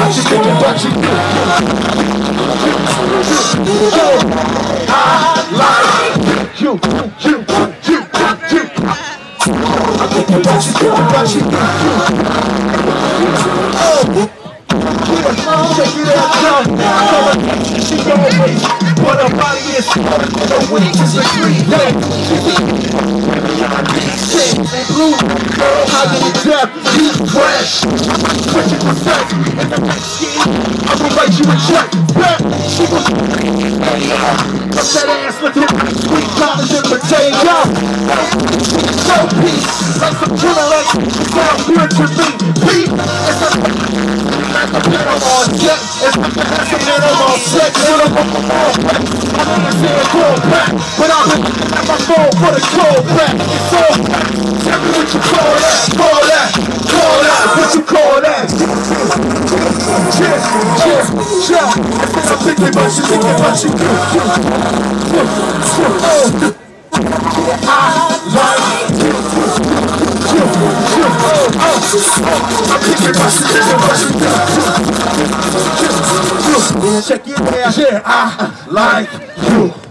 Oh. It. She always, but her body is the weak is a green Blue, did you tap? Deep fresh. Switching for sex. In the next scheme, I will you a check. Back, she was Up that ass with him, sweet college and potato. So peace, like some killer like sound to me. Beat, it's a a on set. It's a but I've been at my phone for the cold back. It's all. Tell me what you call that, call that, call that, what you call that. Cheers, cheers, cheers. I'm thinking about you, thinking about you. Oh. I like you. I'm thinking about you, thinking about you. Check it out, yeah, I like you.